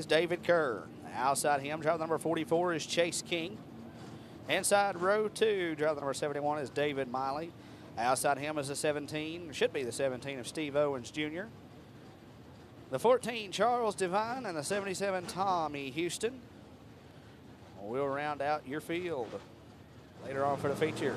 is David Kerr. Outside him, driver number 44 is Chase King. Inside row two, driver number 71 is David Miley. Outside him is the 17, should be the 17 of Steve Owens Jr. The 14, Charles Devine, and the 77, Tommy Houston. We'll round out your field later on for the feature.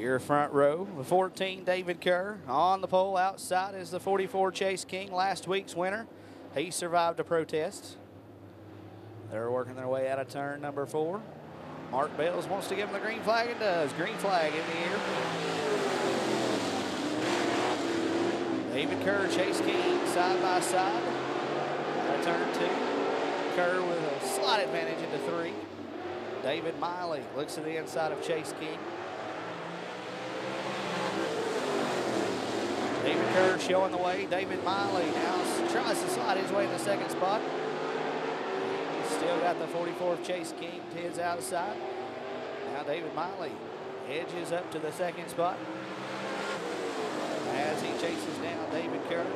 Your front row, the 14, David Kerr. On the pole outside is the 44, Chase King, last week's winner. He survived a protest. They're working their way out of turn number four. Mark Bells wants to give him the green flag and does. Green flag in the air. David Kerr, Chase King, side by side. Out of turn two. Kerr with a slight advantage into three. David Miley looks to the inside of Chase King. Kerr showing the way. David Miley now tries to slide his way in the second spot. He's still got the 44th Chase King to his outside. Now David Miley edges up to the second spot as he chases down David Kerr.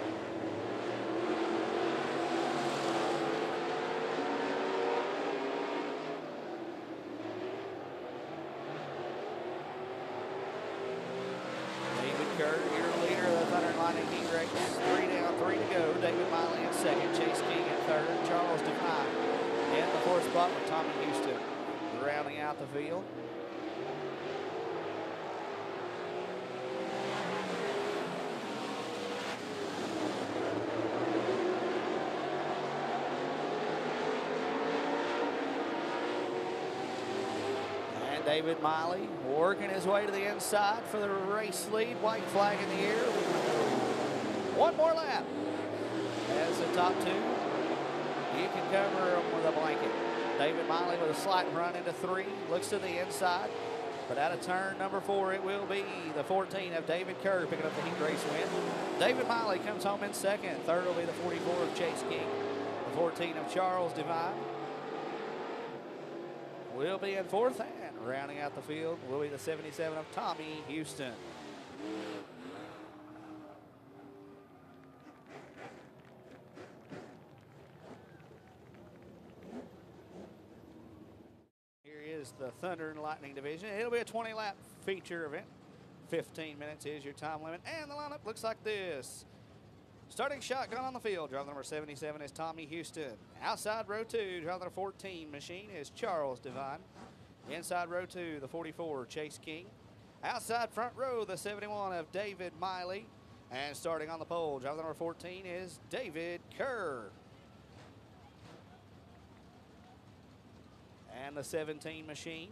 David Kerr, your leader Race. Three down, three to go. David Miley in second, Chase King in third, Charles Devine in the fourth spot with Tommy Houston rounding out the field. And David Miley working his way to the inside for the race lead. White flag in the air. One more lap. As the top two, you can cover them with a blanket. David Miley with a slight run into three. Looks to the inside. But out of turn number four, it will be the 14 of David Kerr picking up the heat race win. David Miley comes home in second. Third will be the 44 of Chase King. The 14 of Charles Devine will be in fourth. And rounding out the field will be the 77 of Tommy Houston. Here is the Thunder and Lightning division. It'll be a 20 lap feature event. 15 minutes is your time limit. And the lineup looks like this. Starting shotgun on the field, driver number 77 is Tommy Houston. Outside row two, driver number 14 machine is Charles Devine. Inside row two, the 44, Chase King. Outside front row, the 71 of David Miley. And starting on the pole, driver number 14 is David Kerr. And the 17 machine.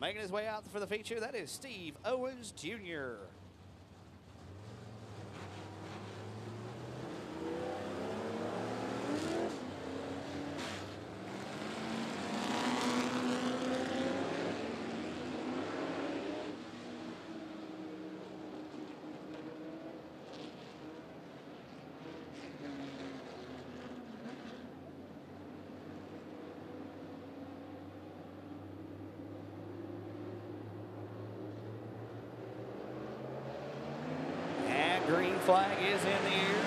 Making his way out for the feature, that is Steve Owens Jr. And green flag is in the air.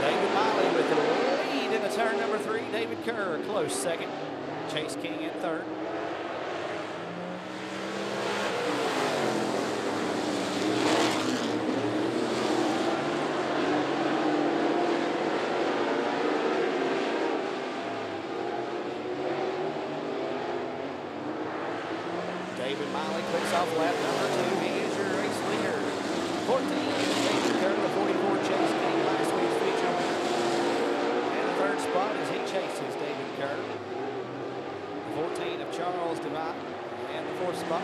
David Miley with the lead in the turn number three. David Kerr close second. Chase King in third. Clicks off lap number two. He is your race leader. 14 is Kerr, the 44 Chase King, last week's feature. And the third spot as he chases David Kerr. The 14 of Charles Devine. And the fourth spot.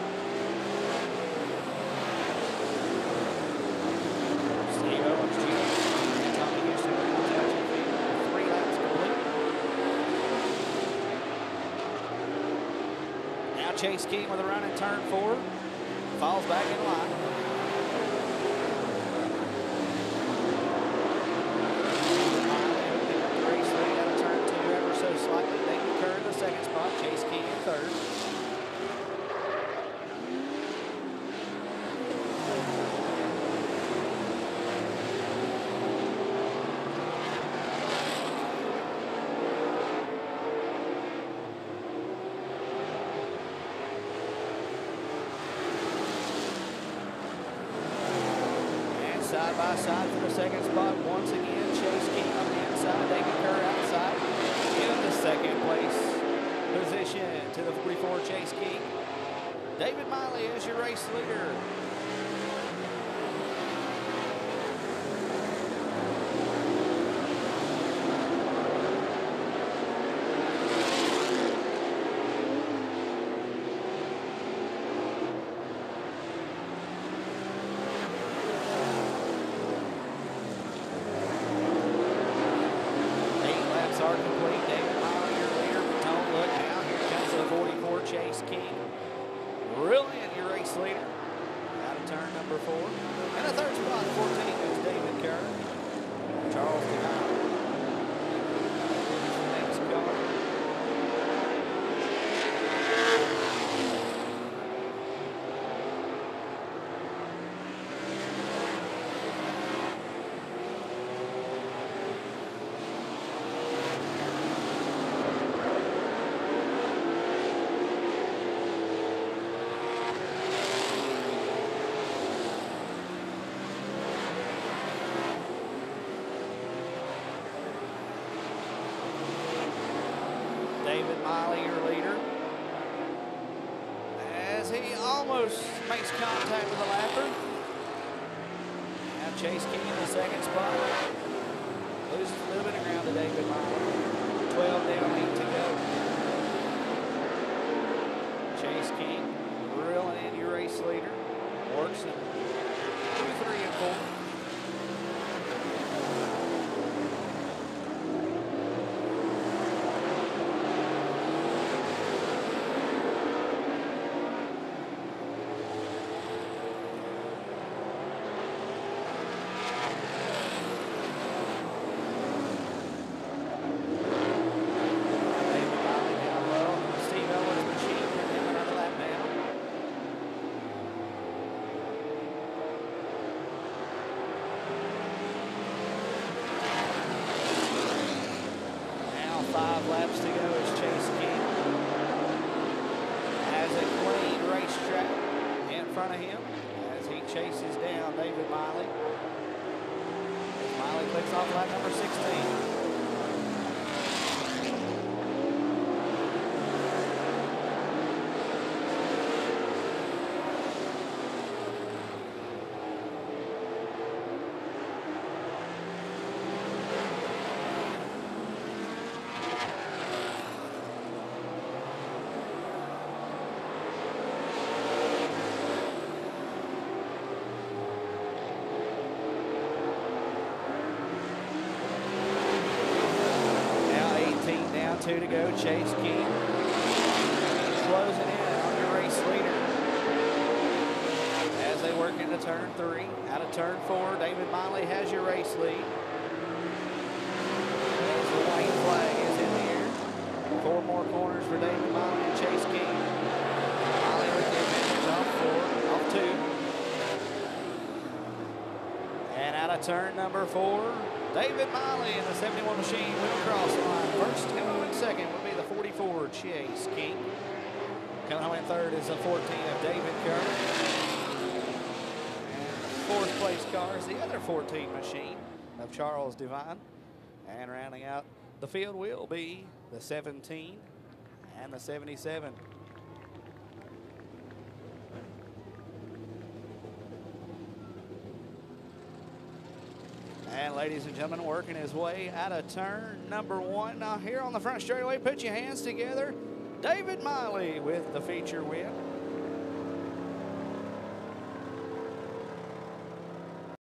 Steve Owens Jr. and Tommy Houston are in the touching field. Three laps complete. Now Chase King with a run in turn four. Falls back in line. Race lead out of turn two ever so slightly. David Kerr in the second spot. Chase King in third. And side by side for the second spot, once again, Chase King on the inside, David Kerr outside. In the second place position to the 44 Chase King. David Miley is your race leader. Eight laps are complete. David Miley, your leader. Don't look now. Here comes the 44 Chase King. Brilliant, your race leader. Out of turn number four. And a third spot, 14, is David Kerr. Charles Devine. Next car. Miley, your leader. As he almost makes contact with the lapper. Now Chase King in the second spot. Loses a little bit of ground to David Miley. 12 down, 8 to go. Chase King, reeling in your race leader. Works in two, three, and four. David Miley down low. Steve Owens machine and then another lap down. Now five laps to go as Chase King has a clean racetrack in front of him as he chases down David Miley. Miley clicks off lap number 16. Now 18 down, two to go. Chase King closing in on your race leader. As they work into turn three, out of turn four, David Miley has your race lead. As the white flag is in the air. Four more corners for David Miley and Chase King. Miley with the advantage off four, off two. And out of turn number four, David Miley in the 71 machine will cross the line. First and moving second would be the 44 Chase King. Coming in third is the 14 of David Kerr. And fourth place car is the other 14 machine of Charles Devine. And rounding out the field will be the 17 and the 77. And ladies and gentlemen, working his way out of turn number one. Now here on the front straightaway, put your hands together. David Miley with the feature win.